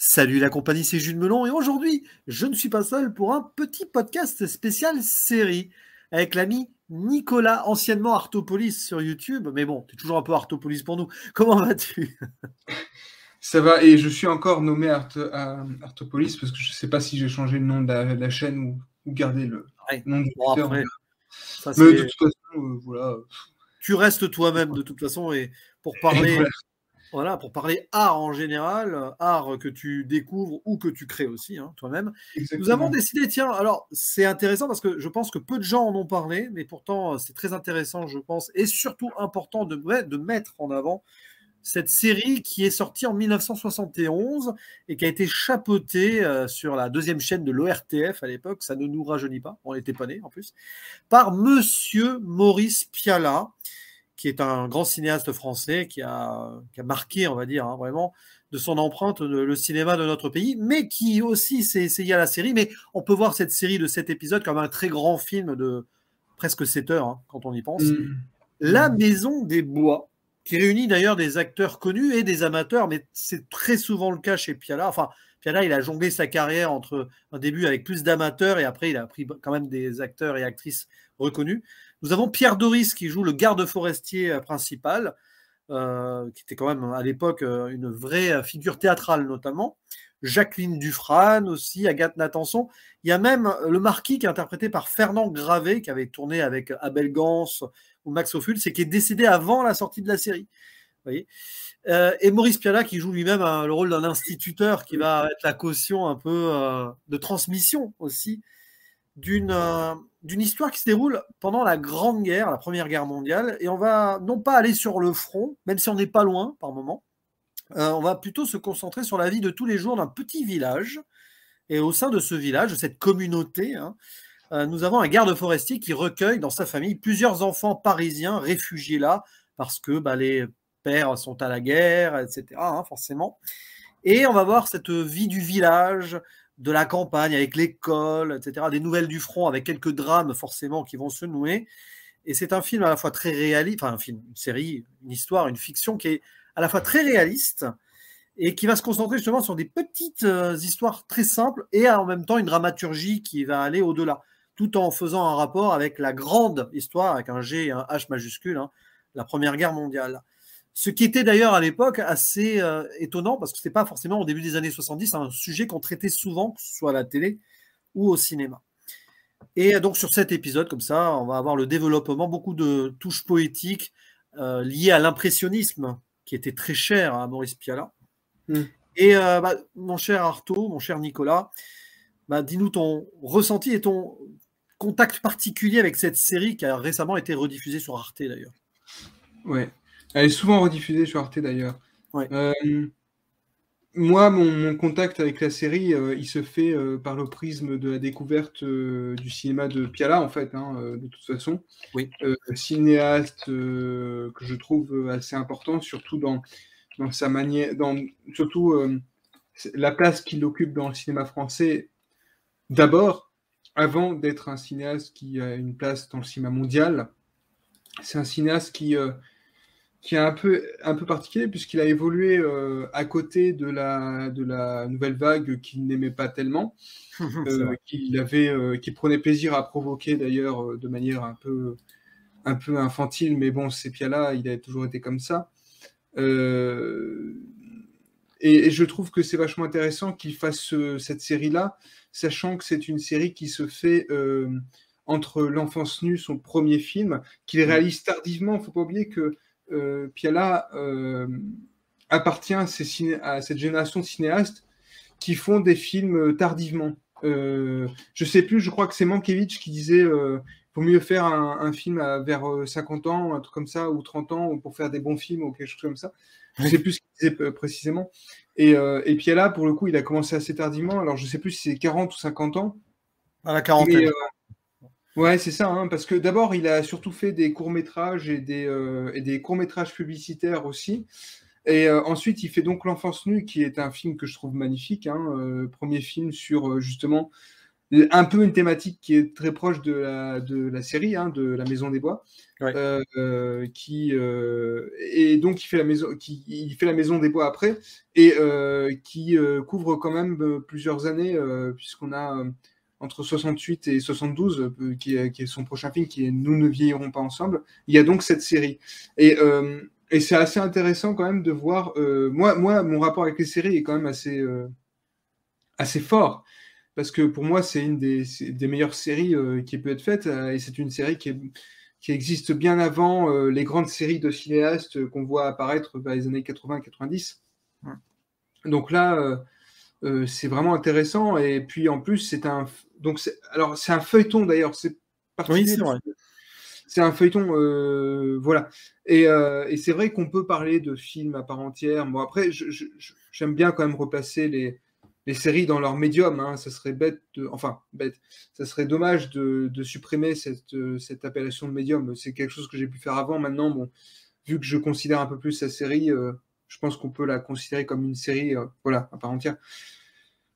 Salut la compagnie, c'est Jules Melon et aujourd'hui, je ne suis pas seul pour un petit podcast spécial série avec l'ami Nicolas, anciennement Artopolis sur YouTube. Mais bon, tu es toujours un peu Artopolis pour nous. Comment vas-tu? Ça va, et je suis encore nommé Artopolis parce que je ne sais pas si j'ai changé le nom de la, chaîne ou, garder le nom du bon, Mais de toute façon, euh, voilà. Tu restes toi-même de toute façon et pour parler. Voilà, pour parler art en général, art que tu découvres ou que tu crées aussi hein, toi-même. Nous avons décidé, tiens, alors c'est intéressant parce que je pense que peu de gens en ont parlé, mais pourtant c'est très intéressant, je pense, et surtout important de, de mettre en avant cette série qui est sortie en 1971 et qui a été chapeautée euh, sur la deuxième chaîne de l'ORTF à l'époque, ça ne nous rajeunit pas, on n'était pas nés en plus, par Monsieur Maurice Piala qui est un grand cinéaste français qui a, marqué, on va dire, hein, vraiment de son empreinte le cinéma de notre pays, mais qui aussi s'est essayé à la série. Mais on peut voir cette série de cet épisode comme un très grand film de presque 7 heures, hein, quand on y pense. Mmh. La Maison des Bois, qui réunit d'ailleurs des acteurs connus et des amateurs, mais c'est très souvent le cas chez Piala. Enfin, Piala, il a jonglé sa carrière entre un début avec plus d'amateurs et après, il a pris quand même des acteurs et actrices reconnus. Nous avons Pierre Doris qui joue le garde forestier euh, principal, euh, qui était quand même à l'époque euh, une vraie figure théâtrale notamment. Jacqueline Dufresne aussi, Agathe Natanson. Il y a même le marquis qui est interprété par Fernand Gravé, qui avait tourné avec Abel Gans ou Max Ophuls et qui est décédé avant la sortie de la série. et Maurice Piala qui joue lui-même le rôle d'un instituteur qui va être la caution un peu de transmission aussi d'une d'une histoire qui se déroule pendant la Grande Guerre, la Première Guerre mondiale, et on va non pas aller sur le front, même si on n'est pas loin par moment, euh, on va plutôt se concentrer sur la vie de tous les jours d'un petit village, et au sein de ce village, de cette communauté, hein, euh, nous avons un garde forestier qui recueille dans sa famille plusieurs enfants parisiens réfugiés là, parce que bah, les pères sont à la guerre, etc., hein, forcément. Et on va voir cette vie du village, de la campagne, avec l'école, etc., des nouvelles du front, avec quelques drames forcément qui vont se nouer. Et c'est un film à la fois très réaliste, enfin un film, une série, une histoire, une fiction qui est à la fois très réaliste et qui va se concentrer justement sur des petites euh, histoires très simples et en même temps une dramaturgie qui va aller au-delà, tout en faisant un rapport avec la grande histoire, avec un G et un H majuscule, hein, la Première Guerre mondiale. Ce qui était d'ailleurs à l'époque assez euh, étonnant parce que ce n'était pas forcément au début des années 70 un sujet qu'on traitait souvent, que ce soit à la télé ou au cinéma. Et donc sur cet épisode, comme ça, on va avoir le développement, beaucoup de touches poétiques euh, liées à l'impressionnisme qui était très cher à Maurice Piala. Mm. Et euh, bah, mon cher Artaud, mon cher Nicolas, bah, dis-nous ton ressenti et ton contact particulier avec cette série qui a récemment été rediffusée sur Arte d'ailleurs. Ouais, elle est souvent rediffusée sur Arte d'ailleurs. Euh, moi, mon, contact avec la série, euh, il se fait euh, par le prisme de la découverte du cinéma de Piala, en fait, hein, de toute façon. Oui. cinéaste que je trouve assez important, surtout dans, dans sa manière, dans, surtout la place qu'il occupe dans le cinéma français, d'abord, avant d'être un cinéaste qui a une place dans le cinéma mondial. C'est un cinéaste qui qui est un peu, un peu particulier puisqu'il a évolué euh, à côté de la, de la nouvelle vague qu'il n'aimait pas tellement, euh, qu'il avait, euh, qui prenait plaisir à provoquer d'ailleurs de manière un peu, un peu infantile, mais bon, c'est Piala, il a toujours été comme ça. Et, je trouve que c'est vachement intéressant qu'il fasse cette série-là, sachant que c'est une série qui se fait entre L'Enfance Nue, son premier film, qu'il mmh. réalise tardivement. Il ne faut pas oublier que euh, Piala euh, appartient à, cette génération de cinéastes qui font des films euh, tardivement. je sais plus, je crois que c'est Mankiewicz qui disait il faut mieux faire un, film vers 50 ans, un truc comme ça, ou 30 ans, pour faire des bons films, ou quelque chose comme ça. Je ne sais plus ce qu'il disait précisément. Et, et Piala, pour le coup, il a commencé assez tardivement. Alors, je ne sais plus si c'est 40 ou 50 ans. À la quarantaine. Ouais, c'est ça, hein, parce que d'abord, il a surtout fait des courts-métrages et des, euh, et des courts-métrages publicitaires aussi. Et euh, ensuite, il fait donc L'Enfance Nue, qui est un film que je trouve magnifique. Hein, euh, premier film sur justement un peu une thématique qui est très proche de la, de la série, hein, de La Maison des Bois, qui et donc il fait la maison, qui il fait la Maison des Bois après et qui couvre quand même plusieurs années puisqu'on a entre 68 et 72, qui est, qui, est, son prochain film, qui est Nous ne vieillirons pas ensemble. Il y a donc cette série. Et, et c'est assez intéressant quand même de voir. moi, moi, mon rapport avec les séries est quand même assez, assez fort parce que pour moi, c'est une des, des, meilleures séries euh, qui peut être faite, euh, et c'est une série qui, qui, existe bien avant euh, les grandes séries de cinéastes qu'on voit apparaître dans les années 80-90. Donc là, c'est vraiment intéressant, et puis en plus, c'est un, donc alors c'est un feuilleton d'ailleurs, c'est oui, c'est un feuilleton, voilà. Et, et c'est vrai qu'on peut parler de films à part entière. Bon, après, j'aime bien quand même repasser les, les séries dans leur médium. Hein, ça serait bête, enfin bête, ça serait dommage de, supprimer cette, euh, cette, appellation de médium. C'est quelque chose que j'ai pu faire avant. Maintenant, bon, vu que je considère un peu plus sa série, euh, je pense qu'on peut la considérer comme une série, euh, voilà, à part entière.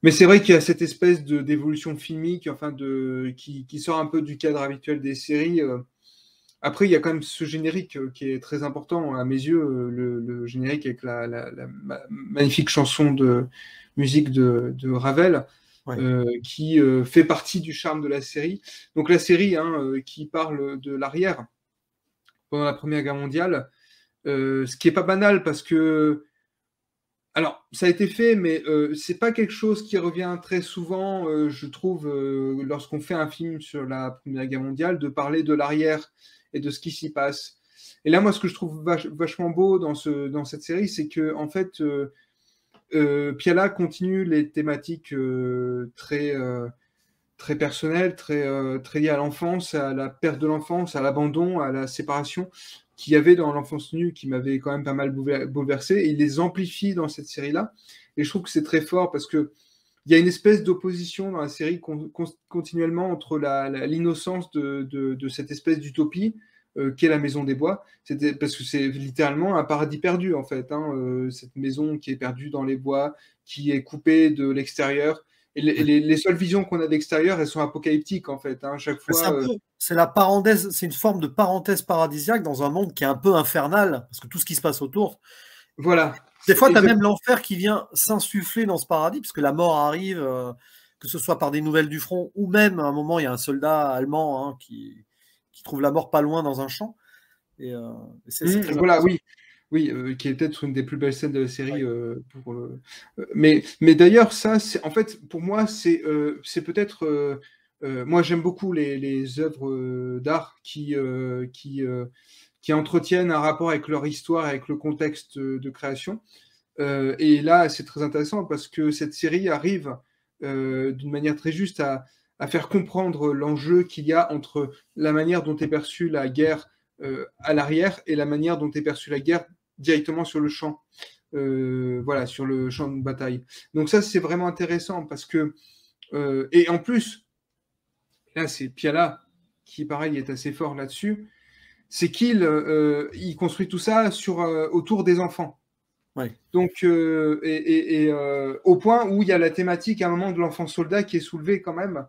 Mais c'est vrai qu'il y a cette espèce de d'évolution filmique, enfin de qui, qui, sort un peu du cadre habituel des séries. Après, il y a quand même ce générique qui est très important à mes yeux, le, générique avec la, la magnifique chanson de musique de, Ravel, euh, qui euh, fait partie du charme de la série. Donc la série hein, euh, qui parle de l'arrière pendant la Première Guerre mondiale, ce qui est pas banal parce que alors, ça a été fait, mais euh, c'est pas quelque chose qui revient très souvent, je trouve, lorsqu'on fait un film sur la Première Guerre mondiale, de parler de l'arrière et de ce qui s'y passe. Et là, moi, ce que je trouve vachement beau dans, ce, dans cette série, c'est que, en fait, euh, Piala continue les thématiques euh, très, euh, très personnelles, très, très liées à l'enfance, à la perte de l'enfance, à l'abandon, à la séparation qu'il y avait dans l'enfance nue qui m'avait quand même pas mal bouleversé. Et il les amplifie dans cette série-là. Et je trouve que c'est très fort parce que il y a une espèce d'opposition dans la série continuellement entre l'innocence de, de, cette espèce d'utopie euh, qu'est la Maison des Bois. Parce que c'est littéralement un paradis perdu en fait. Hein, euh, cette maison qui est perdue dans les bois, qui est coupée de l'extérieur. Et les, seules visions qu'on a de l'extérieur, elles sont apocalyptiques en fait. Hein, chaque fois. Euh, c'est la parenthèse, c'est une forme de parenthèse paradisiaque dans un monde qui est un peu infernal parce que tout ce qui se passe autour. Voilà. Des fois, tu as même l'enfer qui vient s'insuffler dans ce paradis, parce que la mort arrive, que ce soit par des nouvelles du front, ou même à un moment, il y a un soldat allemand hein, qui, qui trouve la mort pas loin dans un champ. Et, euh, mmh, voilà, oui. Oui, euh, qui est peut-être une des plus belles scènes de la série. Euh, pour, mais mais d'ailleurs, ça, c'est en fait, pour moi, c'est c'est peut-être. moi, j'aime beaucoup les, les œuvres d'art qui, qui, qui entretiennent un rapport avec leur histoire, avec le contexte de création. et là, c'est très intéressant parce que cette série arrive d'une manière très juste à, à faire comprendre l'enjeu qu'il y a entre la manière dont est perçue la guerre euh, à l'arrière et la manière dont est perçue la guerre directement sur le champ, euh, voilà, sur le champ de bataille. Donc ça, c'est vraiment intéressant parce que, euh, et en plus, là, c'est Piala qui, pareil, est assez fort là-dessus, c'est qu'il il construit tout ça sur, autour des enfants. Donc, et, et au point où il y a la thématique à un moment de l'enfant soldat qui est soulevée quand même,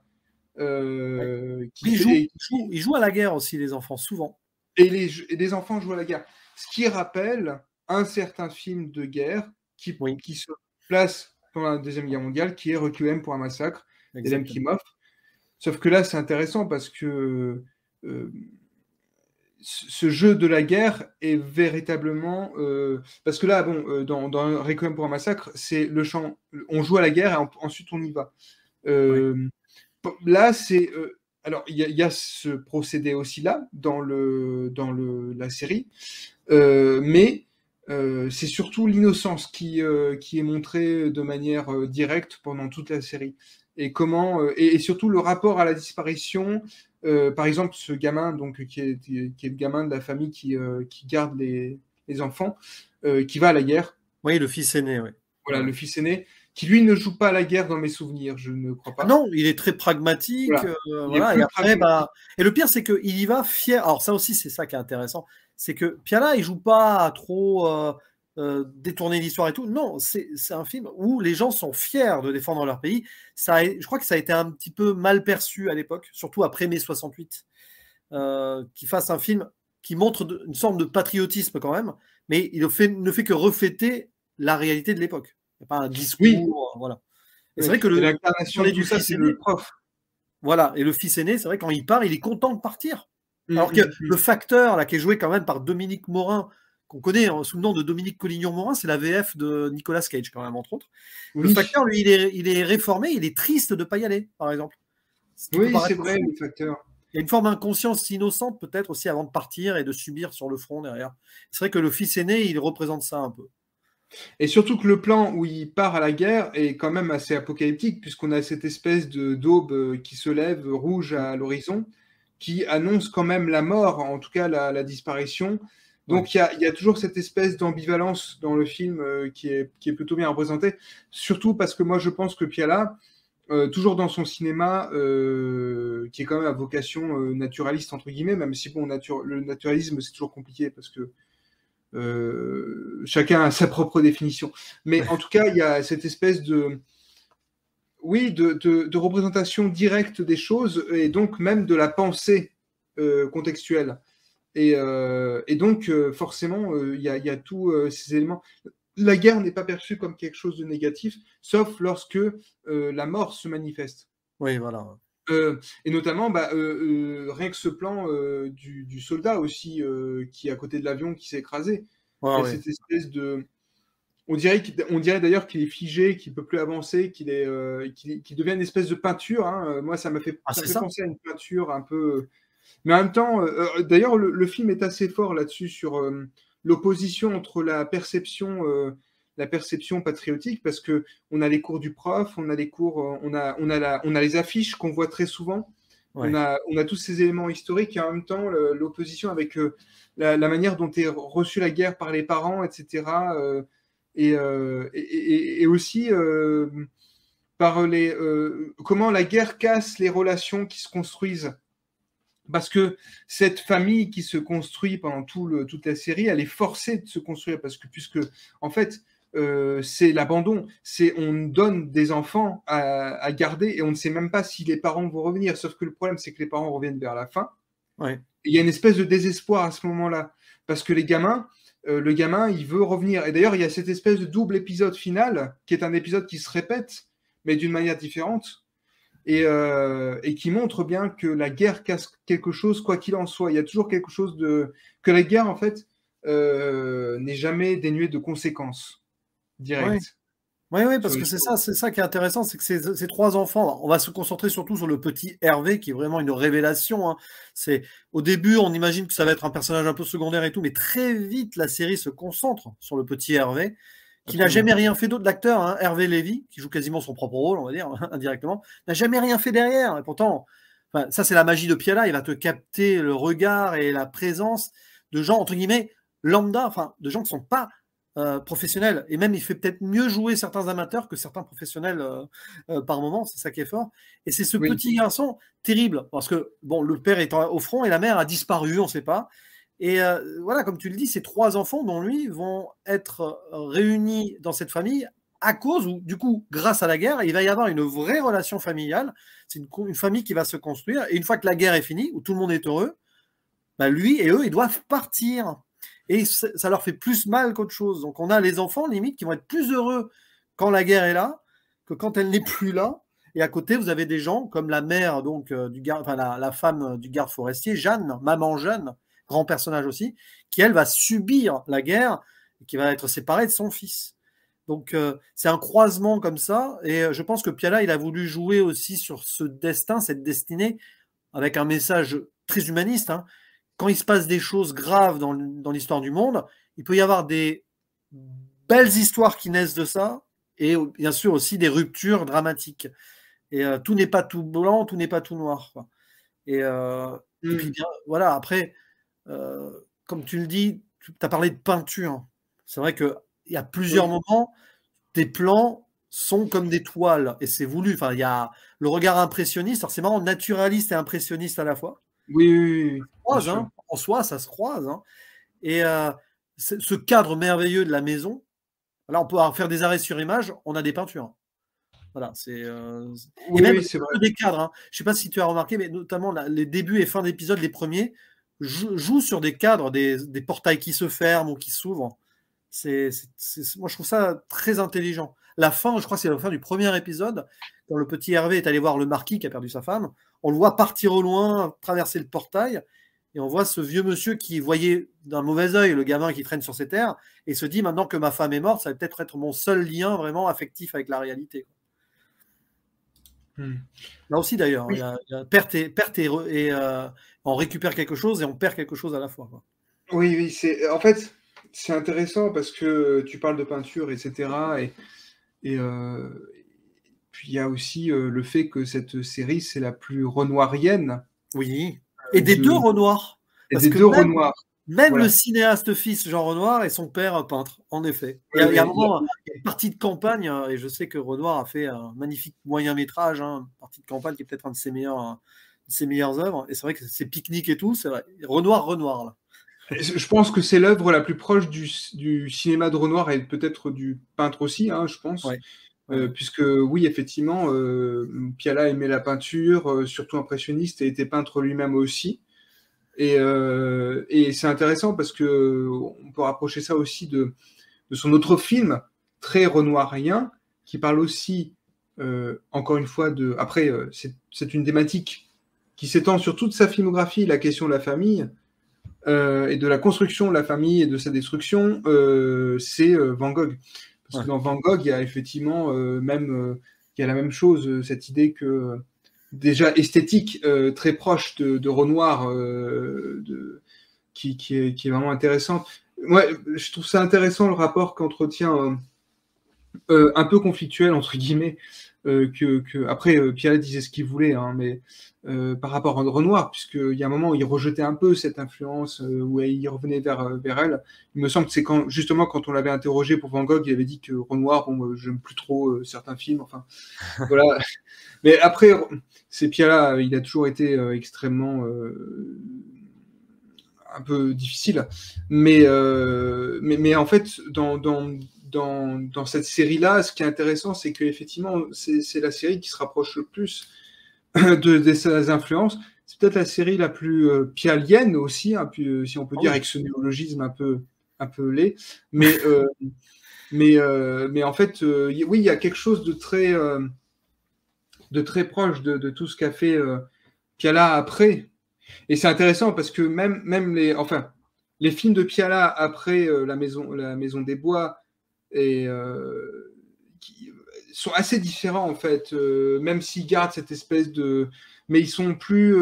euh, qui ils, jouent, à la guerre aussi, les enfants, souvent. Et les, les, enfants jouent à la guerre. Ce qui rappelle un certain film de guerre qui, qui se place pendant la Deuxième Guerre mondiale, qui est Requiem pour un massacre, d'Hélène Klimov. Sauf que là, c'est intéressant parce que euh, ce jeu de la guerre est véritablement. Euh, parce que là, bon, dans, dans, Requiem pour un massacre, c'est le champ. On joue à la guerre et ensuite on y va là, c'est. Euh, alors, il y, a ce procédé aussi là, dans, le, dans le, la série, euh, mais euh, c'est surtout l'innocence qui, qui est montrée de manière directe pendant toute la série. Et comment et, surtout le rapport à la disparition. par exemple, ce gamin, donc qui est, qui est le gamin de la famille qui, qui garde les, les enfants, qui va à la guerre. Oui, le fils aîné, oui. Voilà, le fils aîné qui lui ne joue pas à la guerre dans mes souvenirs, je ne crois pas. Non, il est très pragmatique. Voilà. Euh, bah, et, le pire, c'est qu'il y va fier. Alors ça aussi, c'est ça qui est intéressant, c'est que Piala, il joue pas trop. Euh, euh, détourner l'histoire et tout. Non, c'est un film où les gens sont fiers de défendre leur pays. Ça je crois que ça a été un petit peu mal perçu à l'époque, surtout après mai 68, euh, qu'il fasse un film qui montre une sorte de patriotisme quand même, mais il ne fait que refléter la réalité de l'époque. Il n'y a pas un discours. Euh, voilà. Et c'est vrai que l'incarnation du ça, c'est le prof. Voilà, et le fils aîné, c'est vrai, quand il part, il est content de partir. Mmh, Alors que mmh, mmh. le facteur, là, qui est joué quand même par Dominique Morin, qu'on connaît hein, sous le nom de Dominique Collignon-Morin, c'est la VF de Nicolas Cage, quand même, entre autres. Le facteur, lui, il est, il est, réformé, il est triste de ne pas y aller, par exemple. Oui, c'est vrai, le facteur. Il y a une forme d'inconscience innocente, peut-être aussi, avant de partir et de subir sur le front derrière. C'est vrai que le fils aîné, il représente ça un peu. Et surtout que le plan où il part à la guerre est quand même assez apocalyptique, puisqu'on a cette espèce de d'aube euh, qui se lève rouge à l'horizon, qui annonce quand même la mort, en tout cas la disparition. Donc il y, a, toujours cette espèce d'ambivalence dans le film euh, qui, est, plutôt bien représentée, surtout parce que moi je pense que Piala, euh, toujours dans son cinéma, euh, qui est quand même à vocation naturaliste entre guillemets, même si bon, le naturalisme c'est toujours compliqué parce que chacun a sa propre définition. Mais en tout cas, il y a cette espèce de oui, de, représentation directe des choses et donc même de la pensée contextuelle. Euh, et, donc, euh, forcément, euh, il y, a tous ces éléments. La guerre n'est pas perçue comme quelque chose de négatif, sauf lorsque la mort se manifeste. Oui, voilà. et notamment, bah, rien que ce plan du, soldat aussi, qui est à côté de l'avion qui s'est écrasé. Cette espèce de. On dirait, dirait d'ailleurs qu'il est figé, qu'il ne peut plus avancer, qu'il est, devient une espèce de peinture. Hein. Moi, ça m'a fait, ah, fait penser à une peinture un peu mais en même temps, euh, euh, d'ailleurs, le, film est assez fort là-dessus sur euh, l'opposition entre la perception, la perception patriotique, parce que on a les cours du prof, on a les cours, on a, on a, on a les affiches qu'on voit très souvent. On, a, on a tous ces éléments historiques et en même temps l'opposition avec la, manière dont est reçue la guerre par les parents, etc. et, et, aussi par les, comment la guerre casse les relations qui se construisent parce que cette famille qui se construit pendant tout le, toute la série, elle est forcée de se construire parce que puisque en fait euh, c'est l'abandon, c'est on donne des enfants à, garder et on ne sait même pas si les parents vont revenir. Sauf que le problème c'est que les parents reviennent vers la fin. Il y a une espèce de désespoir à ce moment-là parce que les gamins, euh, le gamin, il veut revenir. Et d'ailleurs, il y a cette espèce de double épisode final qui est un épisode qui se répète mais d'une manière différente euh, et, qui montre bien que la guerre casse quelque chose, quoi qu'il en soit. Il y a toujours quelque chose de. que la guerre, en fait, euh, n'est jamais dénuée de conséquences directes. Oui, oui, parce que c'est ça, c'est ça qui est intéressant, c'est que ces, trois enfants, on va se concentrer surtout sur le petit Hervé, qui est vraiment une révélation. Hein. C'est au début, on imagine que ça va être un personnage un peu secondaire et tout, mais très vite la série se concentre sur le petit Hervé qui n'a jamais rien fait d'autre. L'acteur, hein, Hervé Lévy, qui joue quasiment son propre rôle, on va dire, indirectement, n'a jamais rien fait derrière. Et pourtant, ça, c'est la magie de Piala. Il va te capter le regard et la présence de gens, entre guillemets, lambda, enfin, de gens qui ne sont pas euh, professionnels. Et même, il fait peut-être mieux jouer certains amateurs que certains professionnels euh, euh, par moment. C'est ça qui est fort. Et c'est ce petit garçon terrible, parce que, bon, le père est au front et la mère a disparu, on ne sait pas. Et voilà, comme tu le dis, ces trois enfants, dont lui, vont être réunis dans cette famille à cause ou du coup, grâce à la guerre, il va y avoir une vraie relation familiale. C'est une, famille qui va se construire. Et une fois que la guerre est finie, où tout le monde est heureux, bah, lui et eux, ils doivent partir. Et ça leur fait plus mal qu'autre chose. Donc on a les enfants, limite, qui vont être plus heureux quand la guerre est là que quand elle n'est plus là. Et à côté, vous avez des gens comme la mère, donc, euh, du enfin, la, la, femme du garde forestier, Jeanne, maman Jeanne, grand personnage aussi, qui elle va subir la guerre et qui va être séparée de son fils. Donc euh, c'est un croisement comme ça, et euh, je pense que Piala, il a voulu jouer aussi sur ce destin, cette destinée, avec un message très humaniste. Hein. Quand il se passe des choses graves dans, l'histoire du monde, il peut y avoir des belles histoires qui naissent de ça, et bien sûr aussi des ruptures dramatiques. Et euh, tout n'est pas tout blanc, tout n'est pas tout noir. Et, et, puis mm. bien, voilà, après, euh, comme tu le dis, tu as parlé de peinture. C'est vrai qu'il y a plusieurs moments, tes plans sont comme des toiles et c'est voulu. Enfin, il y a le regard impressionniste, c'est marrant, naturaliste et impressionniste à la fois. Oui, oui, hein. En soi, ça se croise. Hein. Et euh, ce cadre merveilleux de la maison. Là, on peut faire des arrêts sur image, on a des peintures. Voilà, c'est. Euh, et même des cadres. Hein. Je ne sais pas si tu as remarqué, mais notamment les débuts et fins d'épisode, les premiers, jouent sur des cadres, des, portails qui se ferment ou qui s'ouvrent. C'est, moi, je trouve ça très intelligent. La fin, je crois que c'est la fin du premier épisode, quand le petit Hervé est allé voir le marquis qui a perdu sa femme. On le voit partir au loin, traverser le portail, et on voit ce vieux monsieur qui voyait d'un mauvais œil le gamin qui traîne sur ses terres, et se dit maintenant que ma femme est morte, ça va peut-être être mon seul lien vraiment affectif avec la réalité. Hmm. Là aussi, d'ailleurs, il, y a perte et, perte et, euh, on récupère quelque chose et on perd quelque chose à la fois. Oui, oui, c'est en fait c'est intéressant parce que tu parles de peinture, etc. Et, et euh, puis il y a aussi euh, le fait que cette série c'est la plus renoirienne. Oui. Et des deux Renoirs. Et des deux Renoirs. Même le cinéaste fils Jean Renoir et son père peintre, en effet. Il y a, une partie de campagne, hein, et je sais que Renoir a fait un magnifique moyen métrage, hein, une partie de campagne qui est peut-être un de ses meilleurs, ses meilleures œuvres. Et c'est vrai que c'est pique-nique et tout, c'est vrai. Renoir, Renoir, là. Je pense que c'est l'œuvre la plus proche du, cinéma de Renoir et peut-être du peintre aussi, hein, je pense. Euh, puisque oui, effectivement, euh, Piala aimait la peinture, euh, surtout impressionniste, et était peintre lui-même aussi. Et, c'est intéressant parce que on peut rapprocher ça aussi de, son autre film, très renoirien, qui parle aussi, encore une fois, de. Après, c'est une thématique qui s'étend sur toute sa filmographie, la question de la famille. Et de la construction de la famille et de sa destruction, c'est Van Gogh. Parce que dans Van Gogh, il y a effectivement même, il y a la même chose, cette idée que déjà esthétique euh, très proche de, Renoir, euh, de, qui, qui, est, qui, est, vraiment intéressante. Moi, je trouve ça intéressant le rapport qu'entretient euh, un peu conflictuel entre guillemets que, que, après Pierre disait ce qu'il voulait, hein, mais par rapport à Renoir, puisqu'il y a un moment où il rejetait un peu cette influence, où il revenait vers, vers elle. Il me semble que c'est quand, justement quand on l'avait interrogé pour Van Gogh, il avait dit que Renoir, bon, j'aime plus trop certains films, enfin, voilà. Mais après, ces Piala, il a toujours été euh, extrêmement euh, un peu difficile. Mais, euh, mais, mais, en fait, dans, dans, dans, dans cette série-là, ce qui est intéressant, c'est qu'effectivement, c'est la série qui se rapproche le plus de, de ses influences. C'est peut-être la série la plus pialienne aussi, hein, si on peut ah dire, avec ce néologisme un peu, un peu laid. Mais, mais, mais en fait, oui, il y a quelque chose de très de très proche de, tout ce qu'a fait euh, Piala après. Et c'est intéressant parce que même, même les, enfin, les films de Piala après euh, la, maison, la Maison des Bois et, euh, qui sont assez différents en fait, même s'ils gardent cette espèce de. Mais ils sont plus,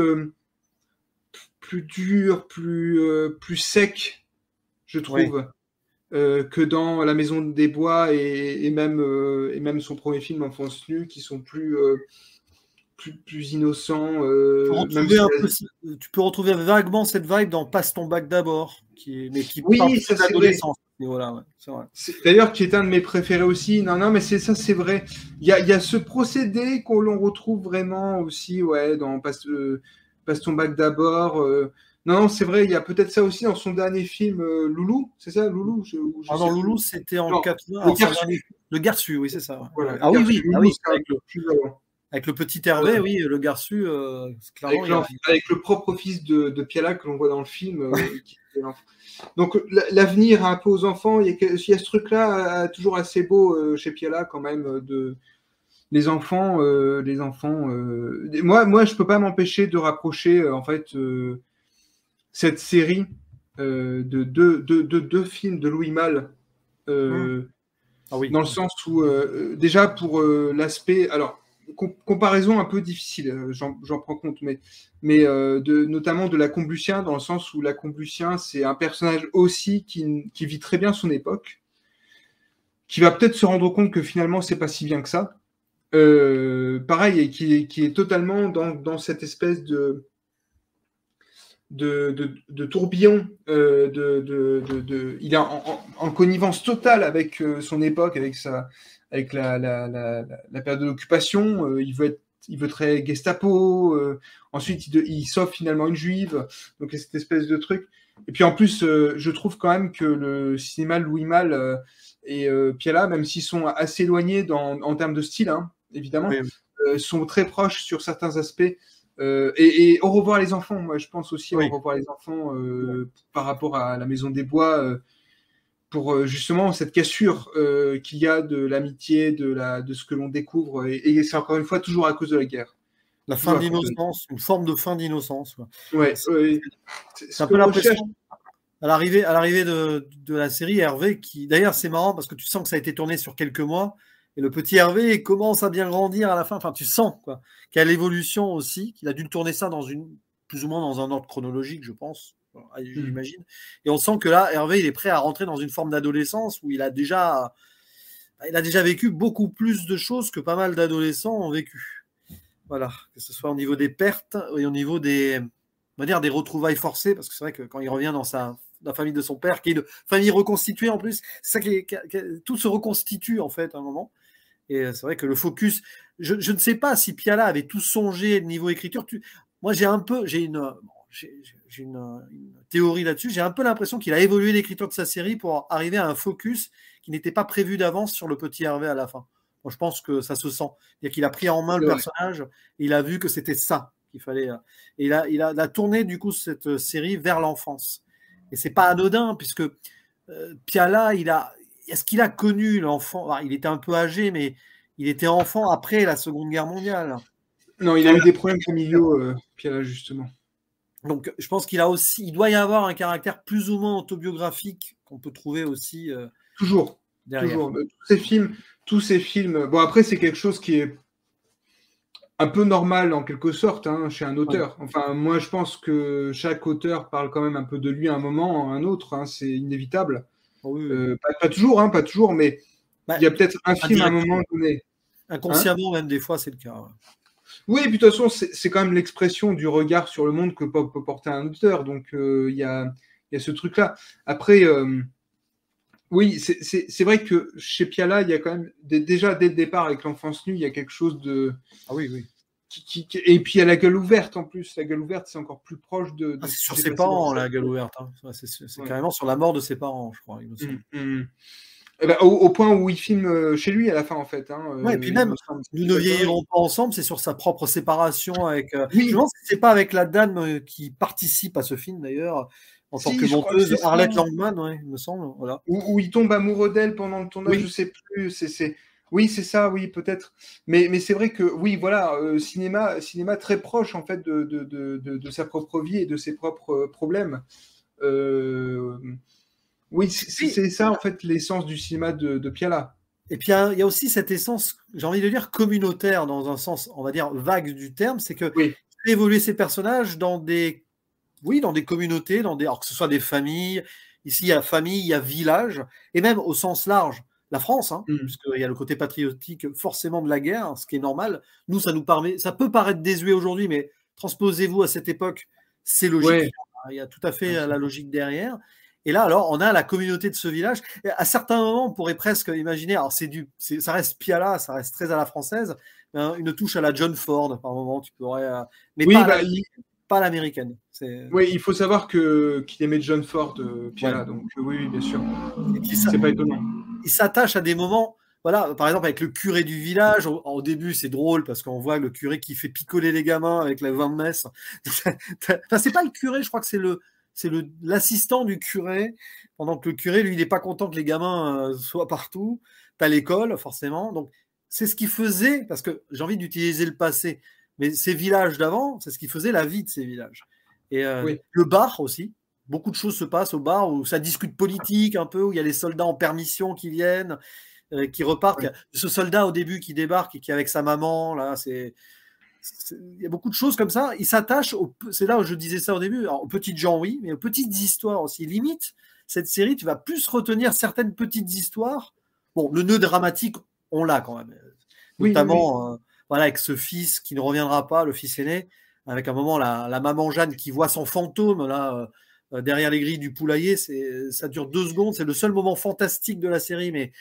plus durs, plus, plus secs, je trouve. que dans La Maison des Bois et, et même, et même son premier film Enfance nue, qui sont plus, plus, innocent. Euh, tu peux retrouver vaguement cette vibe dans Passe ton bac d'abord, qui mais qui oui, ça c'est Voilà, D'ailleurs, qui est un de mes préférés aussi. Non, non, mais c'est ça, c'est vrai. Il y a, y a, ce procédé qu'on l'on retrouve vraiment aussi, ouais, dans Passe, euh, Passe ton bac d'abord. Euh. Non, non, c'est vrai, il y a peut-être ça aussi dans son dernier film, Loulou, c'est ça, Loulou? Je, Ah non, Loulou, c'était en 80. Le Garçu, oui, c'est ça. Ah oui, oui, ah, oui, avec le petit Hervé, oui, le garçu, euh, clairement. Avec, le propre fils de, de Piala que l'on voit dans le film. Euh, Donc l'avenir un peu aux enfants, il y a, ce truc-là euh, toujours assez beau chez Piala quand même de les enfants, les enfants. moi, moi, je peux pas m'empêcher de rapprocher en fait cette série de deux, deux, films de Louis Malle. Hum. Ah oui. Dans le sens où, déjà pour l'aspect. Alors, comparaison un peu difficile, euh, j'en prends compte, mais, euh, notamment de la Combusien, dans le sens où la Combusien, c'est un personnage aussi qui, vit très bien son époque, qui va peut-être se rendre compte que finalement, c'est pas si bien que ça. Euh, pareil, et qui, est totalement dans, cette espèce de, tourbillon, il est en, connivence totale avec son époque, avec sa, avec la, la, la, période de l'occupation. Euh, il veut être il veut très Gestapo. Euh, ensuite, il, il, sauve finalement une juive. Donc, cette espèce de truc. et puis en plus, je trouve quand même que le cinéma Louis Mal et Piala, même s'ils sont assez éloignés en termes de style, hein, évidemment, sont très proches sur certains aspects. et, au revoir les enfants, moi je pense aussi au revoir les enfants par rapport à la Maison des Bois pour justement cette cassure qu'il y a de l'amitié, de, la, de ce que l'on découvre. Et, c'est encore une fois toujours à cause de la guerre. La fin d'innocence, une forme de fin d'innocence. Ouais, c'est un peu l'impression. À l'arrivée, à l'arrivée de, de, la série, Hervé, qui d'ailleurs c'est marrant parce que tu sens que ça a été tourné sur quelques mois, et le petit Hervé commence à bien grandir à la fin. Enfin, tu sens quoi, qu'il y a l'évolution aussi, qu'il a dû tourner ça dans une plus ou moins dans un ordre chronologique, je pense. Hmm. j'imagine. Et on sent que là, Hervé, il est prêt à rentrer dans une forme d'adolescence où il a déjà, il a déjà vécu beaucoup plus de choses que pas mal d'adolescents ont vécu. Voilà, que ce soit au niveau des pertes et au niveau des, on va dire des retrouvailles forcées, parce que c'est vrai que quand il revient dans sa la famille de son père, qui est une famille reconstituée en plus, c'est ça qui, tout se reconstitue en fait à un moment. Et c'est vrai que le focus, je, je, ne sais pas si Piala avait tout songé niveau écriture. moi, j'ai un peu, j'ai une, j'ai une, théorie là-dessus. J'ai un peu l'impression qu'il a évolué l'écriture de sa série pour arriver à un focus qui n'était pas prévu d'avance sur le petit Hervé à la fin. Je pense que ça se sent. C'est-à-dire qu'il a pris en main le personnage et il a vu que c'était ça qu'il fallait. Euh, et il a, il, a, tourné du coup cette série vers l'enfance. Et c'est pas anodin puisque euh, Piala, il a, est-ce qu'il a connu l'enfant? Il était un peu âgé, mais il était enfant après la Seconde Guerre mondiale. Non, il a eu des problèmes familiaux, euh, Piala, justement. Donc, je pense qu'il a aussi, il doit y avoir un caractère plus ou moins autobiographique qu'on peut trouver aussi. Euh, toujours. Toujours. Tous ces films, tous ces films. Bon, après, c'est quelque chose qui est un peu normal en quelque sorte hein, chez un auteur. Enfin, moi, je pense que chaque auteur parle quand même un peu de lui à un moment, à un autre. Hein, c'est inévitable. Euh, pas, toujours, hein, pas toujours, mais bah, il y a peut-être un film à un moment donné. Inconsciemment, même des fois, c'est le cas. Oui, et puis de toute façon, c'est quand même l'expression du regard sur le monde que peut, porter un auteur. Donc, euh, il y, a, ce truc-là. Après, euh, oui, c'est vrai que chez Piala, il y a quand même, déjà dès le départ, avec l'enfance nue, il y a quelque chose de. Ah oui, oui. et puis il y a la gueule ouverte en plus. La gueule ouverte, c'est encore plus proche de. Ah, c'est sur ses parents, la gueule ouverte. Hein. C'est carrément sur la mort de ses parents, je crois. Eh ben, au, point où il filme euh, chez lui à la fin, en fait. Hein, et puis euh, même, nous ne vieillirons pas ensemble, c'est sur sa propre séparation avec. Euh, je pense que c'est pas avec la dame qui participe à ce film d'ailleurs, en tant que monteuse, Arlette Langman, ouais, il me semble. Voilà. Où, il tombe amoureux d'elle pendant le tournage, je sais plus. C'est, Oui, c'est ça, oui, peut-être. Mais, mais c'est vrai que, oui, voilà, cinéma, cinéma très proche, en fait, de, de, de, de, sa propre vie et de ses propres problèmes. Euh, oui, c'est ça en fait l'essence du cinéma de, de Piala. Et puis il y, a aussi cette essence, j'ai envie de dire communautaire dans un sens, on va dire vague du terme, c'est que oui. évoluer ces personnages dans des, oui, dans des communautés, dans des, alors que ce soit des familles. Ici, il y a famille, il y a village, et même au sens large, la France, hein, mmh. puisqu'il y a le côté patriotique forcément de la guerre, ce qui est normal. Nous, ça nous permet, ça peut paraître désuet aujourd'hui, mais transposez-vous à cette époque, c'est logique. Il y a tout à fait la logique derrière. Et là, alors, on a la communauté de ce village. à certains moments, on pourrait presque imaginer, alors c'est du, ça reste Piala, ça reste très à la française, hein, une touche à la John Ford par moment, tu pourrais, euh, mais pas, bah, pas l'américaine. Oui, il faut savoir que qu'il aimait John Ford, euh, Piala, donc euh, oui, bien sûr. C'est pas étonnant. Il s'attache à des moments. Voilà, par exemple avec le curé du village, au, début c'est drôle parce qu'on voit le curé qui fait picoler les gamins avec la vin de messe. enfin, c'est pas le curé, je crois que c'est le, c'est l'assistant du curé, pendant que le curé, lui, il n'est pas content que les gamins euh, soient partout. Tu as l'école, forcément. Donc, c'est ce qui faisait, parce que j'ai envie d'utiliser le passé, mais ces villages d'avant, c'est ce qui faisait la vie de ces villages. Et euh, le bar aussi. Beaucoup de choses se passent au bar où ça discute politique un peu, où il y a les soldats en permission qui viennent, euh, qui repartent. Ce soldat au début qui débarque et qui est avec sa maman, là, c'est il y a beaucoup de choses comme ça. Il s'attache, c'est là où je disais ça au début, aux petites gens, oui, mais aux petites histoires aussi. Limite, cette série, tu vas plus retenir certaines petites histoires. Bon, le nœud dramatique, on l'a quand même. Notamment, euh, voilà, avec ce fils qui ne reviendra pas, le fils aîné, avec un moment la, maman Jeanne qui voit son fantôme là euh, derrière les grilles du poulailler. Ça dure deux secondes. C'est le seul moment fantastique de la série, mais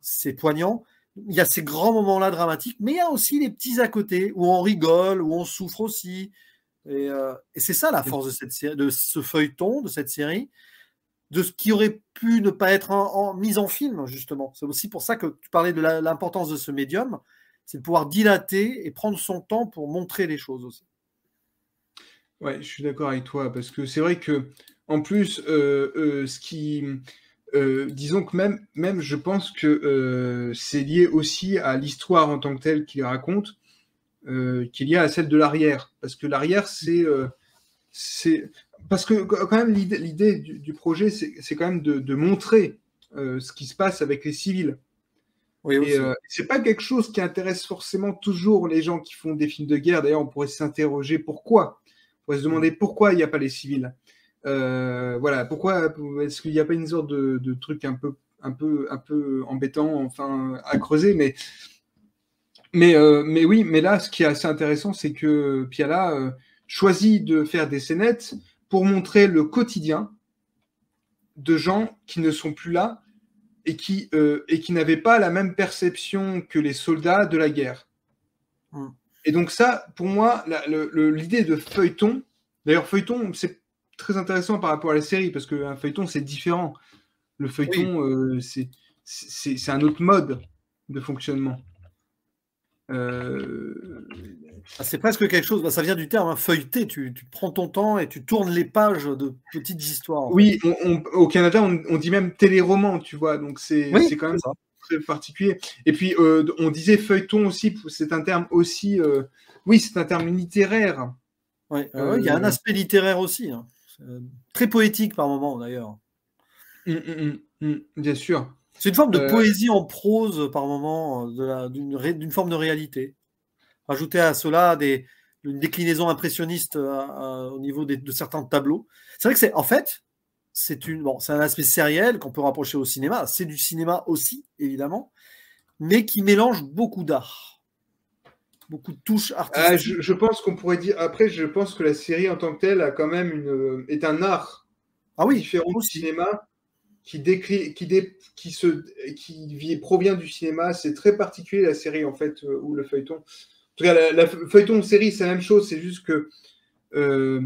c'est poignant il y a ces grands moments-là dramatiques, mais il y a aussi les petits à côté où on rigole, où on souffre aussi. Et, c'est ça la force de, cette série, de ce feuilleton, de cette série, de ce qui aurait pu ne pas être en, mise en film, justement. C'est aussi pour ça que tu parlais de l'importance de ce médium, c'est de pouvoir dilater et prendre son temps pour montrer les choses aussi. Ouais, je suis d'accord avec toi, parce que c'est vrai que, en plus, ce qui euh, disons que même, même je pense que euh, c'est lié aussi à l'histoire en tant que telle qu'il raconte, euh, qu'il y a à celle de l'arrière. Parce que l'arrière, c'est. c'est parce que quand même, l'idée du, projet, c'est quand même de, montrer ce qui se passe avec les civils. Oui, et c'est pas quelque chose qui intéresse forcément toujours les gens qui font des films de guerre. D'ailleurs, on pourrait s'interroger pourquoi. On pourrait se demander pourquoi il n'y a pas les civils. Euh, voilà, pourquoi est-ce qu'il n'y a pas une sorte de, truc un peu, un peu, un peu embêtant, enfin à creuser, mais mais, euh, mais oui, mais là, ce qui est assez intéressant, c'est que Piala euh, choisit de faire des scénettes pour montrer le quotidien de gens qui ne sont plus là et qui, et qui n'avaient pas la même perception que les soldats de la guerre. Hmm. Et donc ça, pour moi, l'idée de feuilleton, d'ailleurs feuilleton, c'est très intéressant par rapport à la série, parce qu'un feuilleton, c'est différent. Le feuilleton, euh, c'est un autre mode de fonctionnement. Euh, ah, c'est presque quelque chose, bah, ça vient du terme hein, feuilleter, tu, prends ton temps et tu tournes les pages de petites histoires. Oui, au Canada, on, dit même téléroman, tu vois, donc c'est quand même très particulier. Et puis, euh, on disait feuilleton aussi, c'est un terme aussi, oui, c'est un terme littéraire. Il y a un aspect littéraire aussi. Hein. Euh, très poétique par moment d'ailleurs. Hum, hum, hum, bien sûr. C'est une forme de euh, poésie en prose par moment, euh, d'une forme de réalité. Rajouter à cela des, une déclinaison impressionniste au niveau de certains tableaux. C'est vrai que c'est en fait, c'est une bon, c'est un aspect sériel qu'on peut rapprocher au cinéma. C'est du cinéma aussi, évidemment, mais qui mélange beaucoup d'art beaucoup de touches ah, artistiques. je, pense qu'on pourrait dire. Après, je pense que la série en tant que telle a quand même une est un art. Ah oui, différent du cinéma qui décrit, qui, qui se, qui provient du cinéma. C'est très particulier la série en fait euh, ou le feuilleton. En tout cas, la, feuilleton série, c'est la même chose. C'est juste que euh,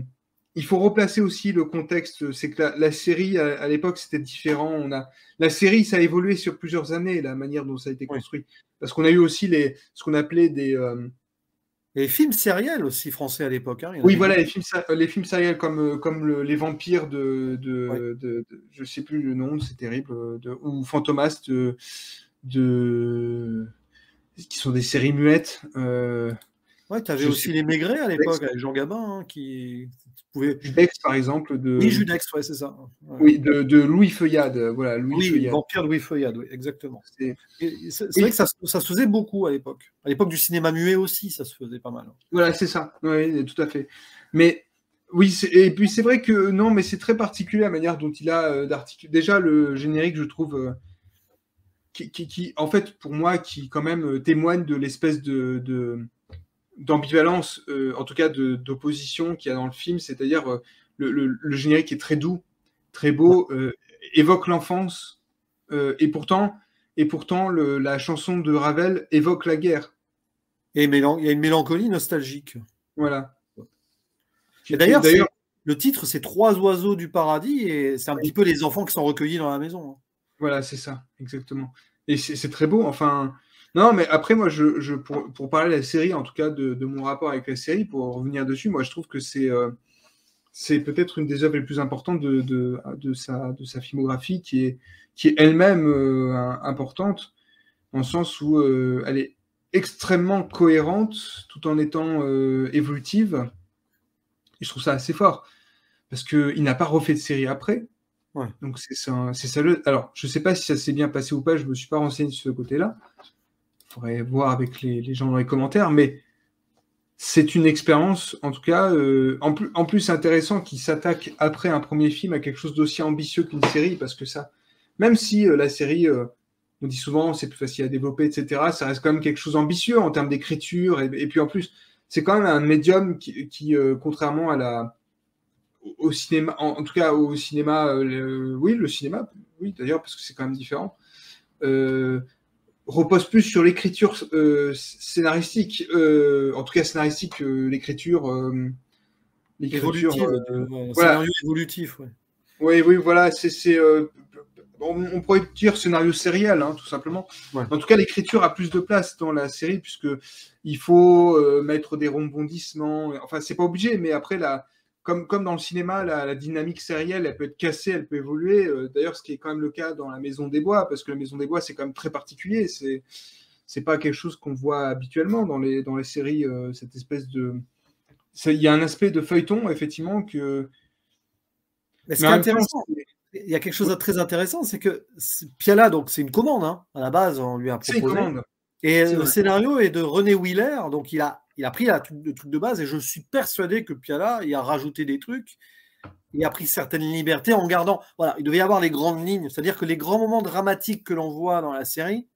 il faut replacer aussi le contexte. C'est que la, série à, l'époque c'était différent. On a la série, ça a évolué sur plusieurs années la manière dont ça a été construit. Parce qu'on a eu aussi les, ce qu'on appelait des. Euh, les films sériels aussi français à l'époque. Hein, oui, voilà, les films, les films sériels comme, euh, comme Les Vampires de. de, de, je sais plus le nom, c'est terrible. Euh, de, ou Fantomas de, de. qui sont des séries muettes. Ouais, tu avais aussi les Maigret à l'époque avec Jean Gabin hein, qui Judex, par exemple. De... Oui, Judex, ouais, c'est ça. Oui, de, de, Louis Feuillade. Voilà, Louis oui, Feuillade. Vampire Louis Feuillade, oui, exactement. C'est vrai que ça, ça, se faisait beaucoup à l'époque. À l'époque du cinéma muet aussi, ça se faisait pas mal. Voilà, c'est ça. Oui, tout à fait. Mais oui, et puis c'est vrai que non, mais c'est très particulier la manière dont il a euh, d'articuler. Déjà, le générique, je trouve. Euh, qui, qui, qui, en fait, pour moi, qui quand même euh, témoigne de l'espèce de, de d'ambivalence, euh, en tout cas d'opposition qu'il y a dans le film, c'est-à-dire euh, le, générique est très doux, très beau, euh, évoque l'enfance, et pourtant, et pourtant la chanson de Ravel évoque la guerre. Et il y a une mélancolie nostalgique. Voilà. D'ailleurs, le titre, c'est Trois oiseaux du paradis, et c'est un petit peu les enfants qui sont recueillis dans la maison. Hein. Voilà, c'est ça, exactement. Et c'est très beau. Enfin, non, mais après, moi, je, pour, parler de la série, en tout cas de, mon rapport avec la série, pour revenir dessus, moi, je trouve que c'est euh, c'est peut-être une des œuvres les plus importantes de, de, sa, de sa filmographie, qui est, qui est elle-même euh, importante, le sens où euh, elle est extrêmement cohérente, tout en étant évolutive. Et je trouve ça assez fort, parce qu'il n'a pas refait de série après. Donc c'est ça, ça Alors, je ne sais pas si ça s'est bien passé ou pas, je ne me suis pas renseigné sur ce côté-là faudrait voir avec les, gens dans les commentaires, mais c'est une expérience, en tout cas, euh, en, plus, en plus intéressant qui s'attaque après un premier film à quelque chose d'aussi ambitieux qu'une série, parce que ça, même si euh, la série, euh, on dit souvent c'est plus facile à développer, etc., ça reste quand même quelque chose d'ambitieux en termes d'écriture, et, puis en plus, c'est quand même un médium qui, contrairement à la, au cinéma, en, tout cas au cinéma, oui, le cinéma, oui d'ailleurs, parce que c'est quand même différent repose plus sur l'écriture euh, scénaristique, euh, en tout cas scénaristique, euh, l'écriture l'écriture. scénario évolutif, ouais. Oui, oui, voilà, c'est on, pourrait dire scénario sériel, hein, tout simplement. En tout cas, l'écriture a plus de place dans la série puisque il faut mettre des rebondissements. Enfin, c'est pas obligé, mais après, la, comme, comme dans le cinéma, la, dynamique sérielle, elle peut être cassée, elle peut évoluer. Euh, d'ailleurs, ce qui est quand même le cas dans la Maison des Bois, parce que la Maison des Bois, c'est quand même très particulier. C'est c'est pas quelque chose qu'on voit habituellement dans les dans les séries. Euh, cette espèce de il y a un aspect de feuilleton effectivement que. Mais, mais intéressant il y a quelque chose de très intéressant, c'est que Piala, donc c'est une commande, hein, à la base, on lui a proposé. Et le scénario est de René Wheeler, donc il a, il a pris la, le truc de base, et je suis persuadé que Piala, il a rajouté des trucs, il a pris certaines libertés en gardant. Voilà, il devait y avoir les grandes lignes, c'est-à-dire que les grands moments dramatiques que l'on voit dans la série,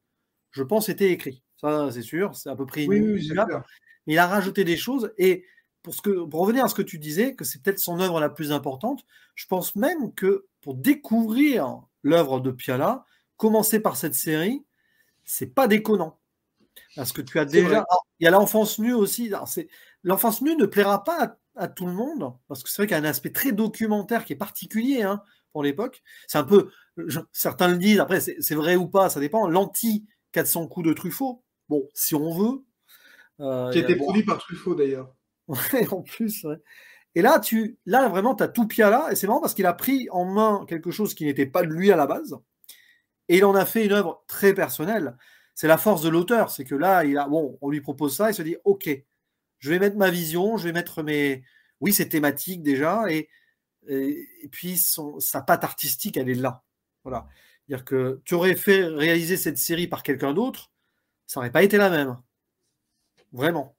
je pense, étaient écrits. Ça, c'est sûr, c'est à peu près. Oui, oui, Mais il a rajouté des choses, et pour, ce que, pour revenir à ce que tu disais, que c'est peut-être son œuvre la plus importante, je pense même que pour découvrir l'œuvre de Piala, commencer par cette série, c'est pas déconnant. Parce que tu as déjà. Il y a l'enfance nue aussi. L'enfance nue ne plaira pas à, tout le monde, parce que c'est vrai qu'il y a un aspect très documentaire qui est particulier hein, pour l'époque. C'est un peu. certains le disent, après, c'est vrai ou pas, ça dépend. L'anti-400 coups de Truffaut. Bon, si on veut. Euh, qui a été produit par Truffaut d'ailleurs. en plus, ouais. Et là, tu, là vraiment, tu as tout Piala, et c'est marrant parce qu'il a pris en main quelque chose qui n'était pas de lui à la base, et il en a fait une œuvre très personnelle. C'est la force de l'auteur, c'est que là, on lui propose ça, il se dit, ok, je vais mettre ma vision, je vais mettre mes, oui, c'est thématique déjà, et, puis sa patte artistique, elle est là. Voilà. C'est-à-dire que tu aurais fait réaliser cette série par quelqu'un d'autre, ça n'aurait pas été la même. Vraiment.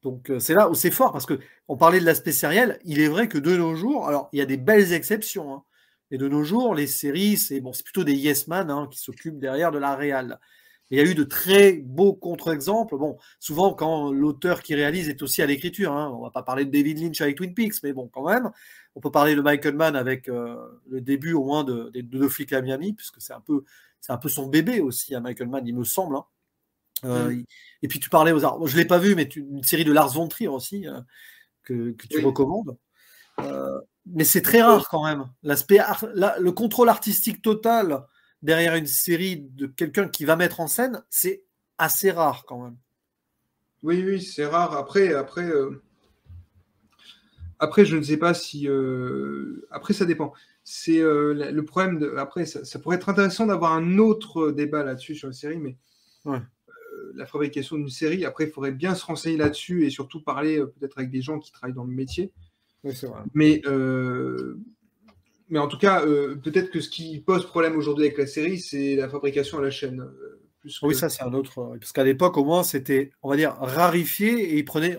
Donc euh, c'est là où c'est fort parce que on parlait de l'aspect sériel. Il est vrai que de nos jours, alors il y a des belles exceptions, hein, mais de nos jours, les séries, c'est bon, c'est plutôt des yes man hein, qui s'occupent derrière de la réal. Il y a eu de très beaux contre-exemples. Bon, souvent quand l'auteur qui réalise est aussi à l'écriture. Hein, on va pas parler de David Lynch avec Twin Peaks, mais bon, quand même, on peut parler de Michael Mann avec euh, le début au moins de, de, deux flics à Miami, puisque c'est un peu, c'est un peu son bébé aussi à Michael Mann, il me semble. Euh, mm. Et puis tu parlais aux arts. Je ne l'ai pas vu, mais une série de Lars von Trier aussi euh, que, tu recommandes. Mais c'est très rare quand même. L'aspect, le contrôle artistique total derrière une série de quelqu'un qui va mettre en scène, c'est assez rare quand même. Oui, oui, c'est rare. Après, après, après, je ne sais pas si. Après, ça dépend. C'est le problème. De... Après, ça, ça pourrait être intéressant d'avoir un autre débat là-dessus sur la série, mais. Ouais la fabrication d'une série. Après, il faudrait bien se renseigner là-dessus et surtout parler euh, peut-être avec des gens qui travaillent dans le métier. Mais, euh, mais en tout cas, euh, peut-être que ce qui pose problème aujourd'hui avec la série, c'est la fabrication à la chaîne. Oui, ça, c'est un autre. Parce qu'à l'époque, au moins, c'était, on va dire, rarifié et ils prenaient.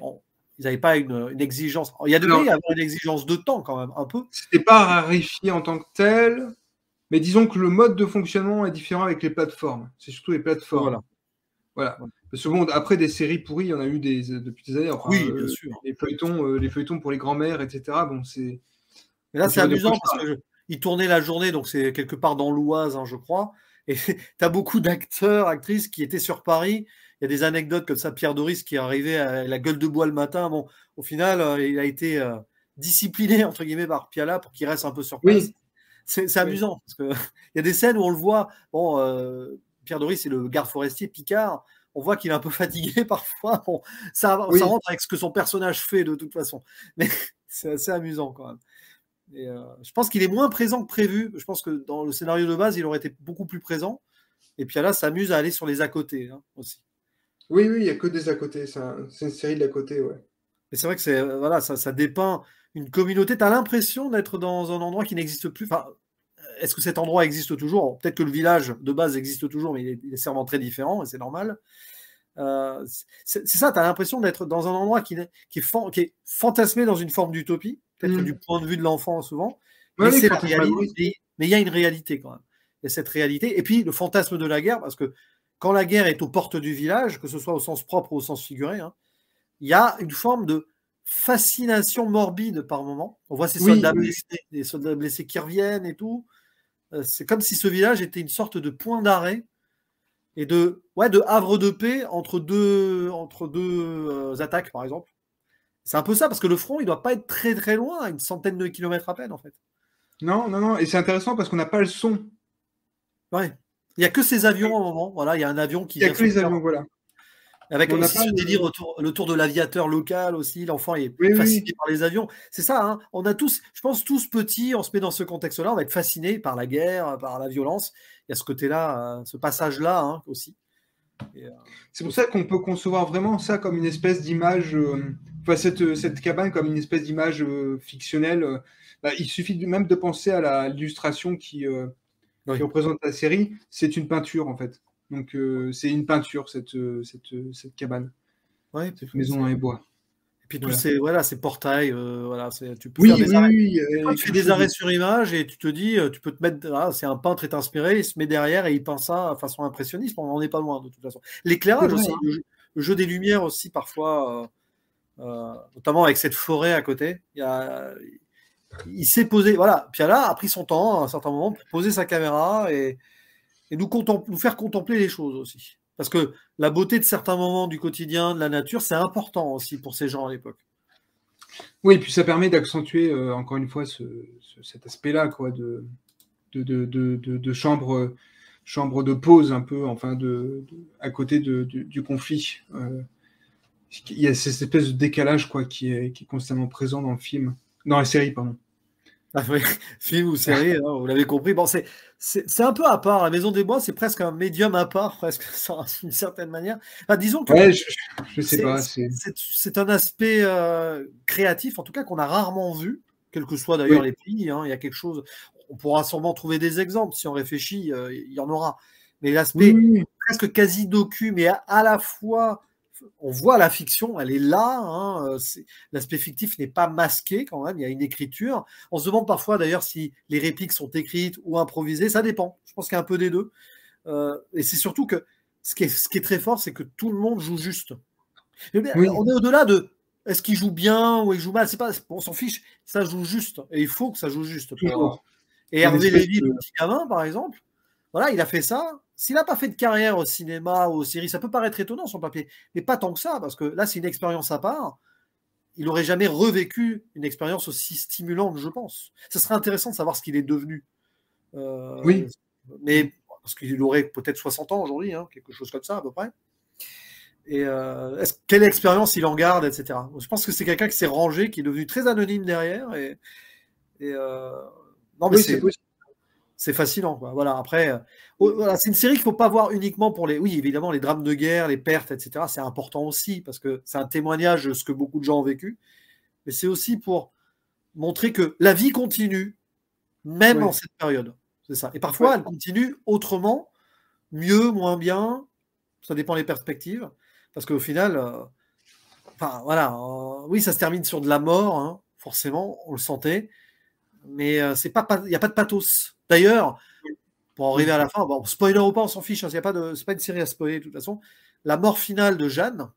Ils n'avaient pas une, exigence. Il y a de avoir une exigence de temps quand même, un peu. C'était pas rarifié en tant que tel, mais disons que le mode de fonctionnement est différent avec les plateformes. C'est surtout les plateformes. Voilà. Voilà. Parce que bon, après des séries pourries, il y en a eu des, depuis des années. oui, bien euh, sûr. Les feuilletons, euh, les feuilletons pour les grands-mères, etc. Bon, c'est. Mais là, c'est amusant parce qu'il tournait la journée, donc c'est quelque part dans l'Oise, hein, je crois. Et tu as beaucoup d'acteurs, actrices qui étaient sur Paris. Il y a des anecdotes comme ça. Pierre Doris qui est arrivé à la gueule de bois le matin. Bon, au final, euh, il a été discipliné, entre guillemets, par Piala pour qu'il reste un peu sur place. Oui. C'est amusant parce qu'il y a des scènes où on le voit. Bon, Pierre Doris, c'est le garde forestier Picard. On voit qu'il est un peu fatigué parfois. ça, rentre avec ce que son personnage fait de toute façon. Mais c'est assez amusant quand même. Euh, je pense qu'il est moins présent que prévu. Je pense que dans le scénario de base, il aurait été beaucoup plus présent. Et puis là, s'amuse à aller sur les à côté hein, aussi. Oui, oui, il n'y a que des à côté. C'est une série de à côté, ouais. Mais c'est vrai que c'est voilà, ça, ça dépeint une communauté. Tu as l'impression d'être dans un endroit qui n'existe plus? Enfin, est-ce que cet endroit existe toujours? Peut-être que le village de base existe toujours, mais il est, il sûrement très différent et c'est normal. Euh, c'est ça, tu as l'impression d'être dans un endroit qui, qui, est, fantasmé dans une forme d'utopie, peut-être mm. du point de vue de l'enfant souvent, mais il y a une réalité quand même. A cette réalité. Et puis le fantasme de la guerre, parce que quand la guerre est aux portes du village, que ce soit au sens propre ou au sens figuré, hein, il y a une forme de fascination morbide par moment. On voit ces soldats blessés, des soldats blessés qui reviennent et tout. Euh, c'est comme si ce village était une sorte de point d'arrêt et de, ouais, de havre de paix entre deux, entre deux euh, attaques, par exemple. C'est un peu ça, parce que le front, il doit pas être très très loin, à une centaine de kilomètres à peine, en fait. Non, non, non. Et c'est intéressant parce qu'on n'a pas le son. Ouais. Il n'y a que ces avions au moment. Voilà, il y a un avion qui. Il n'y a que les avions, voilà. Avec on aussi ce délire autour, le tour de l'aviateur local aussi. L'enfant est fasciné par les avions. C'est ça. Hein. on a tous, je pense, tous petits, on se met dans ce contexte-là, on va être fasciné par la guerre, par la violence. Il y a ce côté-là, euh, ce passage-là hein, aussi. Euh, c'est pour ça qu'on peut concevoir vraiment ça comme une espèce d'image, euh, enfin cette, cette, cabane comme une espèce d'image fictionnelle. Bah, il suffit même de penser à l'illustration qui, qui représente la série. C'est une peinture en fait. Donc euh, c'est une peinture cette, euh, cette, euh, cette cabane. Ouais, cette maison en bois. Et puis tous ces, voilà, ces portails, voilà, tu peux faire des arrêts, tu fais des arrêts sur image et tu te dis, tu peux te mettre, c'est un peintre est inspiré, il se met derrière et il peint ça de façon impressionniste, on n'en est pas loin de toute façon. L'éclairage aussi, le, jeu des lumières aussi parfois, notamment avec cette forêt à côté, il, y a, il s'est posé, voilà, Piala a pris son temps à un certain moment pour poser sa caméra et, et nous, nous faire contempler les choses aussi. Parce que la beauté de certains moments du quotidien, de la nature, c'est important aussi pour ces gens à l'époque. Oui, et puis ça permet d'accentuer euh, encore une fois cet aspect-là, quoi, de, de, de, de, chambre, chambre de pause un peu, enfin, de, à côté du conflit. Euh, il y a cette espèce de décalage, quoi, qui est, qui est constamment présent dans le film, dans la série, pardon. Ah film ou série, hein, vous l'avez compris. Bon, c'est, c'est, un peu à part. La Maison des Bois, c'est presque un médium à part, presque, d'une certaine manière. disons que. je, sais pas. C'est, un aspect euh, créatif, en tout cas, qu'on a rarement vu, quels que soient d'ailleurs les pays. Hein. il y a quelque chose. On pourra sûrement trouver des exemples si on réfléchit, euh, il y en aura. Mais l'aspect presque quasi docu, mais à la fois on voit la fiction, elle est là. Hein, euh, l'aspect fictif n'est pas masqué quand même. Il y a une écriture. On se demande parfois d'ailleurs si les répliques sont écrites ou improvisées. Ça dépend. Je pense qu'il y a un peu des deux. Euh, et c'est surtout que ce qui, est, très fort, c'est que tout le monde joue juste. On est au-delà de est-ce qu'il joue bien ou il joue mal. C'est pas, on s'en fiche. Ça joue juste. Et il faut que ça joue juste. Et Hervé Lévy, le petit gamin, par exemple, voilà, il a fait ça. S'il n'a pas fait de carrière au cinéma ou aux séries, ça peut paraître étonnant son papier, mais pas tant que ça, parce que là, c'est une expérience à part. Il n'aurait jamais revécu une expérience aussi stimulante, je pense. Ce serait intéressant de savoir ce qu'il est devenu. Euh, oui. Mais parce qu'il aurait peut-être 60 ans aujourd'hui, hein, quelque chose comme ça à peu près. Et euh, quelle expérience il en garde, etc. Je pense que c'est quelqu'un qui s'est rangé, qui est devenu très anonyme derrière. Et, euh, non, mais c'est c'est fascinant. Voilà, après, euh, voilà, c'est une série qu'il ne faut pas voir uniquement pour les. Oui, évidemment, les drames de guerre, les pertes, etc. C'est important aussi parce que c'est un témoignage de ce que beaucoup de gens ont vécu. Mais c'est aussi pour montrer que la vie continue, même en cette période. C'est ça. Et parfois, elle continue autrement, mieux, moins bien. Ça dépend des perspectives. Parce qu'au final, euh, enfin, voilà, euh, oui, ça se termine sur de la mort, hein, forcément, on le sentait. Mais c'est pas, il n'y a pas de pathos. D'ailleurs, pour arriver à la fin, bon, spoiler ou pas, on s'en fiche, hein, ce n'est pas, de, pas une série à spoiler de toute façon. La mort finale de Jeanne,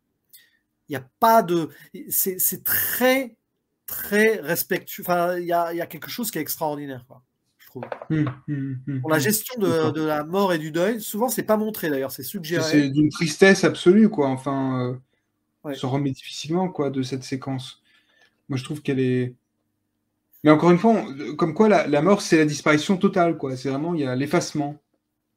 il n'y a pas de. C'est très, très respectueux. Enfin, il y a, y a, quelque chose qui est extraordinaire, quoi, je trouve. Hum, hum, hum, pour la gestion de, de, la mort et du deuil, souvent, c'est pas montré d'ailleurs, c'est suggéré. C'est d'une tristesse absolue, quoi. Enfin, euh, se remet difficilement, quoi, de cette séquence. Moi, je trouve qu'elle est mais encore une fois, comme quoi la, mort, c'est la disparition totale, quoi. C'est vraiment, il y a l'effacement.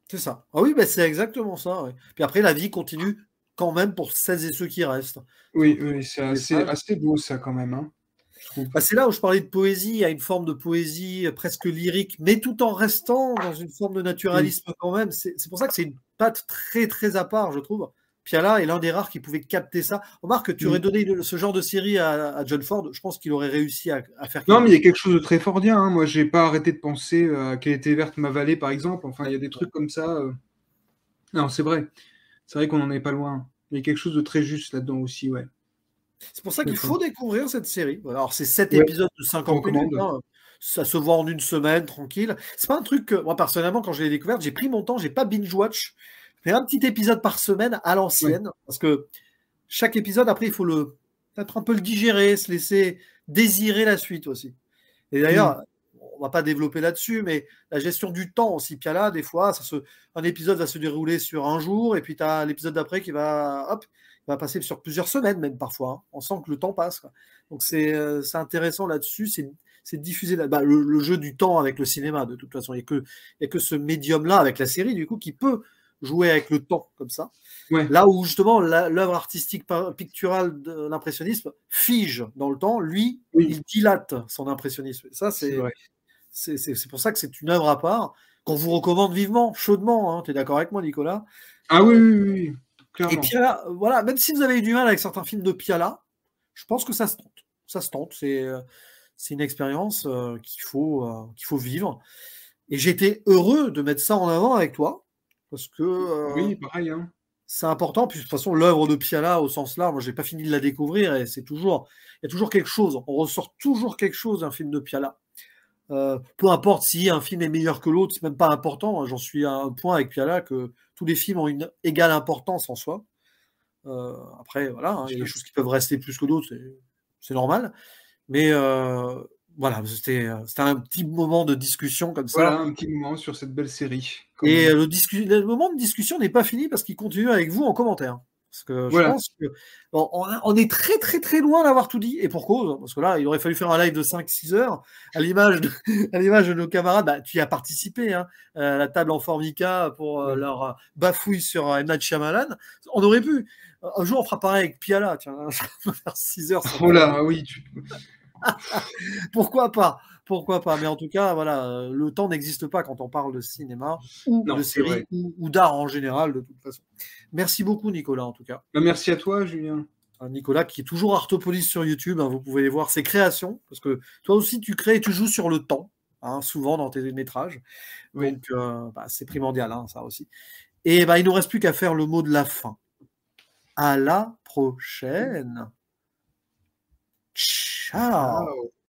C'est ça. Ah oui, bah, c'est exactement ça. Puis après, la vie continue quand même pour celles et ceux qui restent. Oui, oui c'est assez, beau, ça, quand même. Hein, bah, c'est là où je parlais de poésie, il y a une forme de poésie presque lyrique, mais tout en restant dans une forme de naturalisme quand même. C'est pour ça que c'est une patte très, très à part, je trouve. Piala est l'un des rares qui pouvait capter ça. Remarque, tu aurais mm. donné ce genre de série à, John Ford, je pense qu'il aurait réussi à, faire. Non, mais il y a quelque chose de très fordien. Hein. Moi, j'ai pas arrêté de penser à Quelle était verte ma vallée, par exemple. Enfin, il y a des trucs comme ça. Euh. Non, c'est vrai. C'est vrai qu'on n'en est pas loin. Il y a quelque chose de très juste là-dedans aussi, ouais. C'est pour ça qu'il faut découvrir cette série. Alors, c'est 7 épisodes de 50 minutes. Hein. Ça se voit en une semaine, tranquille. C'est pas un truc que, moi, personnellement, quand je l'ai découvert, j'ai pris mon temps, j'ai pas binge-watch fais un petit épisode par semaine à l'ancienne, parce que chaque épisode, après, il faut le peut-être un peu le digérer, se laisser désirer la suite aussi. Et d'ailleurs, mm. on va pas développer là-dessus, mais la gestion du temps aussi, là, des fois, ça se, un épisode va se dérouler sur un jour, et puis tu as l'épisode d'après qui va, hop, va passer sur plusieurs semaines, même parfois. Hein. On sent que le temps passe. Donc c'est intéressant là-dessus. C'est diffuser bah, le, jeu du temps avec le cinéma, de toute façon. Il n'y a, que, a que ce médium-là, avec la série, du coup, qui peut jouer avec le temps comme ça. Là où justement l'œuvre artistique picturale de l'impressionnisme fige dans le temps, lui, il dilate son impressionnisme. Ça, c'est c'est pour ça que c'est une œuvre à part qu'on vous recommande vivement, chaudement. Hein. Tu es d'accord avec moi, Nicolas? Ah oui, oui, oui. Clairement. Et Piala, voilà, même si vous avez eu du mal avec certains films de Piala, je pense que ça se tente. Ça se tente. C'est euh, une expérience euh, qu'il faut, euh, qu'il faut vivre. Et j'étais heureux de mettre ça en avant avec toi. Parce que. oui, pareil. Hein. C'est important. Puis de toute façon, l'œuvre de Piala, au sens là, moi, j'ai pas fini de la découvrir. Et c'est toujours. Il y a toujours quelque chose. On ressort toujours quelque chose d'un film de Piala. Euh, peu importe si un film est meilleur que l'autre, c'est même pas important. Hein. J'en suis à un point avec Piala que tous les films ont une égale importance en soi. Euh, après, voilà, hein, il y a des choses qui peuvent rester plus que d'autres, c'est normal. Mais euh, voilà, c'était un petit moment de discussion comme ça. Voilà, un petit moment sur cette belle série. Et le, le, moment de discussion n'est pas fini parce qu'il continue avec vous en commentaire. Parce que je pense que on, est très très très loin d'avoir tout dit, et pour cause, parce que là, il aurait fallu faire un live de 5-6 heures, à l'image de, de nos camarades, bah, tu y as participé, hein, à la table en formica pour euh, leur euh, bafouille sur M. Night On aurait pu. Un jour, on fera pareil avec Piala, tiens, faire 6 heures. Oh là, oui. Pourquoi pas pourquoi pas Mais en tout cas, voilà, euh, le temps n'existe pas quand on parle de cinéma ou de série ou, d'art en général, de toute façon. Merci beaucoup, Nicolas, en tout cas. Bah, merci à toi, Julien. Nicolas, qui est toujours Artopolis sur YouTube, hein, vous pouvez voir ses créations, parce que toi aussi, tu crées et tu joues sur le temps, hein, souvent dans tes métrages. Donc, euh, bah, c'est primordial, hein, ça aussi. Et bah, il ne nous reste plus qu'à faire le mot de la fin. À la prochaine. Oh. Ciao. Ciao.